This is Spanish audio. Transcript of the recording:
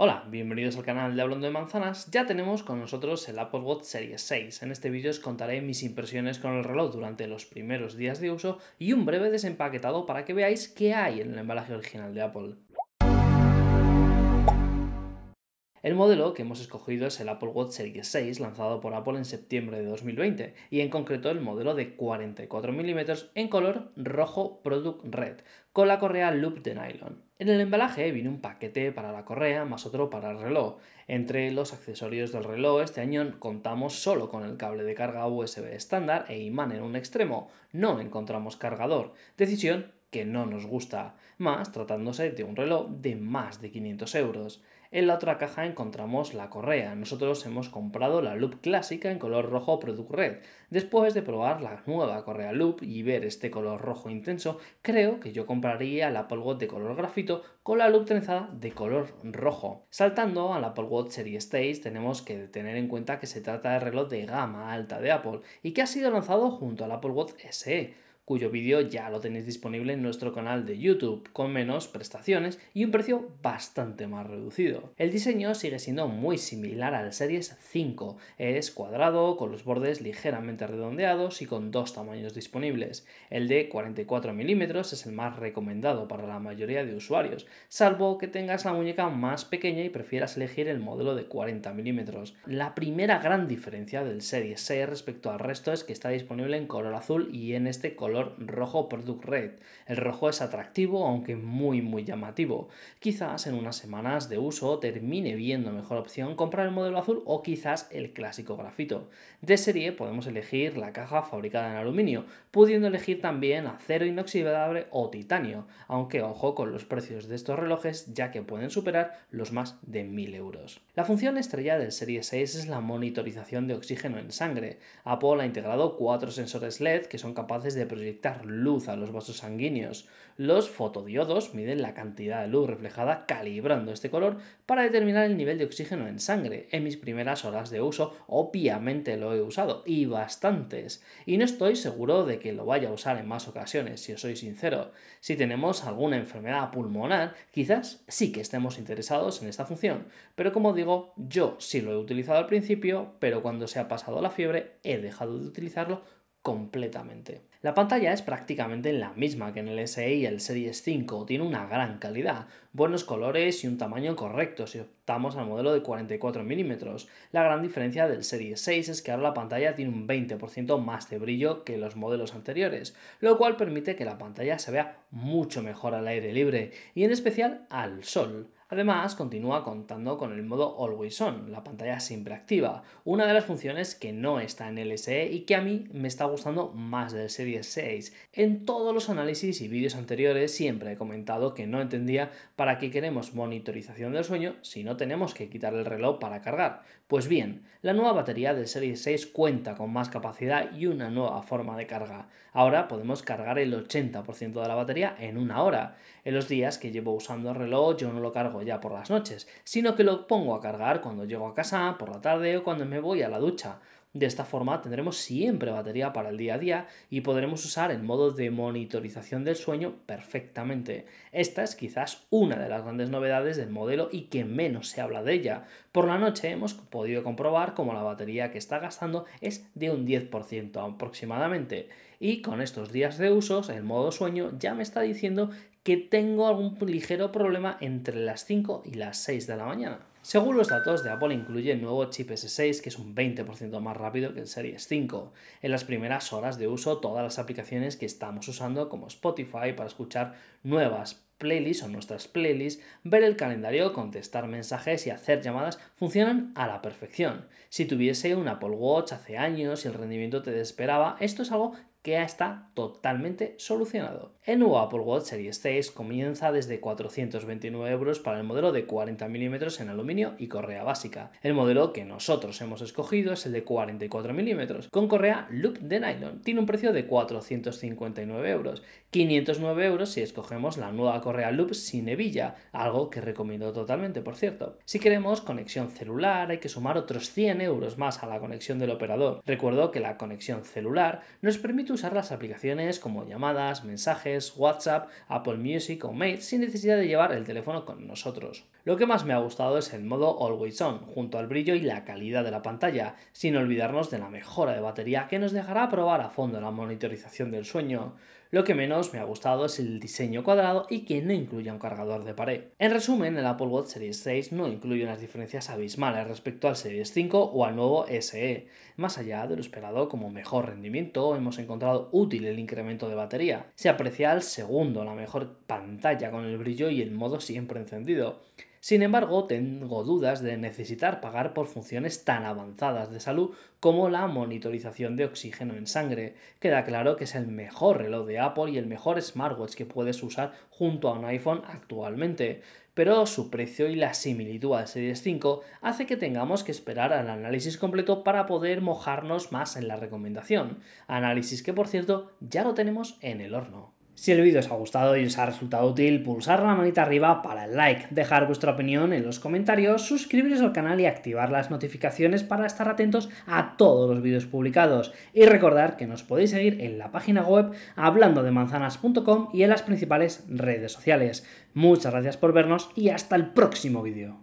Hola, bienvenidos al canal de Hablando de Manzanas. Ya tenemos con nosotros el Apple Watch Series 6. En este vídeo os contaré mis impresiones con el reloj durante los primeros días de uso y un breve desempaquetado para que veáis qué hay en el embalaje original de Apple. El modelo que hemos escogido es el Apple Watch Series 6 lanzado por Apple en septiembre de 2020 y en concreto el modelo de 44 mm en color rojo Product Red con la correa Loop de nylon. En el embalaje viene un paquete para la correa más otro para el reloj. Entre los accesorios del reloj este año contamos solo con el cable de carga USB estándar e imán en un extremo. No encontramos cargador. Decisión que no nos gusta, más tratándose de un reloj de más de 500 euros. En la otra caja encontramos la correa. Nosotros hemos comprado la Loop clásica en color rojo Product Red. Después de probar la nueva correa Loop y ver este color rojo intenso, creo que yo compraría la Apple Watch de color grafito con la Loop trenzada de color rojo. Saltando a la Apple Watch Series 6 tenemos que tener en cuenta que se trata de reloj de gama alta de Apple y que ha sido lanzado junto al Apple Watch SE cuyo vídeo ya lo tenéis disponible en nuestro canal de YouTube, con menos prestaciones y un precio bastante más reducido. El diseño sigue siendo muy similar al Series 5, es cuadrado, con los bordes ligeramente redondeados y con dos tamaños disponibles. El de 44 mm es el más recomendado para la mayoría de usuarios, salvo que tengas la muñeca más pequeña y prefieras elegir el modelo de 40 mm. La primera gran diferencia del Series 6 respecto al resto es que está disponible en color azul y en este color rojo Product Red. El rojo es atractivo, aunque muy muy llamativo. Quizás en unas semanas de uso termine viendo mejor opción comprar el modelo azul o quizás el clásico grafito. De serie podemos elegir la caja fabricada en aluminio, pudiendo elegir también acero inoxidable o titanio, aunque ojo con los precios de estos relojes ya que pueden superar los más de 1000 euros. La función estrella del Serie 6 es la monitorización de oxígeno en sangre. Apple ha integrado cuatro sensores LED que son capaces de proyectar luz a los vasos sanguíneos. Los fotodiodos miden la cantidad de luz reflejada calibrando este color para determinar el nivel de oxígeno en sangre. En mis primeras horas de uso obviamente lo he usado y bastantes. Y no estoy seguro de que lo vaya a usar en más ocasiones, si os soy sincero. Si tenemos alguna enfermedad pulmonar, quizás sí que estemos interesados en esta función. Pero como digo, yo sí lo he utilizado al principio, pero cuando se ha pasado la fiebre he dejado de utilizarlo completamente. La pantalla es prácticamente la misma que en el SE y el Series 5, tiene una gran calidad, buenos colores y un tamaño correcto si optamos al modelo de 44 mm. La gran diferencia del Series 6 es que ahora la pantalla tiene un 20% más de brillo que los modelos anteriores, lo cual permite que la pantalla se vea mucho mejor al aire libre y en especial al sol. Además, continúa contando con el modo Always On, la pantalla siempre activa, una de las funciones que no está en el SE y que a mí me está gustando más del Series 6. En todos los análisis y vídeos anteriores siempre he comentado que no entendía para qué queremos monitorización del sueño si no tenemos que quitar el reloj para cargar. Pues bien, la nueva batería del Series 6 cuenta con más capacidad y una nueva forma de carga. Ahora podemos cargar el 80% de la batería en una hora. En los días que llevo usando el reloj yo no lo cargo ya por las noches, sino que lo pongo a cargar cuando llego a casa, por la tarde o cuando me voy a la ducha. De esta forma tendremos siempre batería para el día a día y podremos usar el modo de monitorización del sueño perfectamente. Esta es quizás una de las grandes novedades del modelo y que menos se habla de ella. Por la noche hemos podido comprobar cómo la batería que está gastando es de un 10% aproximadamente. Y con estos días de usos, el modo sueño ya me está diciendo que tengo algún ligero problema entre las 5 y las 6 de la mañana. Según los datos de Apple incluye el nuevo chip S6 que es un 20% más rápido que el Series 5. En las primeras horas de uso todas las aplicaciones que estamos usando como Spotify para escuchar nuevas playlists o nuestras playlists, ver el calendario, contestar mensajes y hacer llamadas funcionan a la perfección. Si tuviese un Apple Watch hace años y el rendimiento te desesperaba, esto es algo que ya está totalmente solucionado. El nuevo Apple Watch Series 6 comienza desde 429 euros para el modelo de 40 mm en aluminio y correa básica. El modelo que nosotros hemos escogido es el de 44 mm con correa loop de nylon. Tiene un precio de 459 euros, 509 euros si escogemos la nueva correa loop sin hebilla, algo que recomiendo totalmente por cierto. Si queremos conexión celular hay que sumar otros 100 euros más a la conexión del operador. Recuerdo que la conexión celular nos permite usar las aplicaciones como llamadas, mensajes, WhatsApp, Apple Music o Mail sin necesidad de llevar el teléfono con nosotros. Lo que más me ha gustado es el modo Always On, junto al brillo y la calidad de la pantalla, sin olvidarnos de la mejora de batería que nos dejará probar a fondo la monitorización del sueño. Lo que menos me ha gustado es el diseño cuadrado y que no incluya un cargador de pared. En resumen, el Apple Watch Series 6 no incluye unas diferencias abismales respecto al Series 5 o al nuevo SE. Más allá de lo esperado como mejor rendimiento, hemos encontrado útil el incremento de batería. Se aprecia al segundo, la mejor pantalla con el brillo y el modo siempre encendido. Sin embargo, tengo dudas de necesitar pagar por funciones tan avanzadas de salud como la monitorización de oxígeno en sangre. Queda claro que es el mejor reloj de Apple y el mejor smartwatch que puedes usar junto a un iPhone actualmente, pero su precio y la similitud al Series 5 hace que tengamos que esperar al análisis completo para poder mojarnos más en la recomendación, análisis que por cierto ya lo tenemos en el horno. Si el vídeo os ha gustado y os ha resultado útil, pulsar la manita arriba para el like, dejar vuestra opinión en los comentarios, suscribiros al canal y activar las notificaciones para estar atentos a todos los vídeos publicados. Y recordar que nos podéis seguir en la página web hablando de manzanas.com y en las principales redes sociales. Muchas gracias por vernos y hasta el próximo vídeo.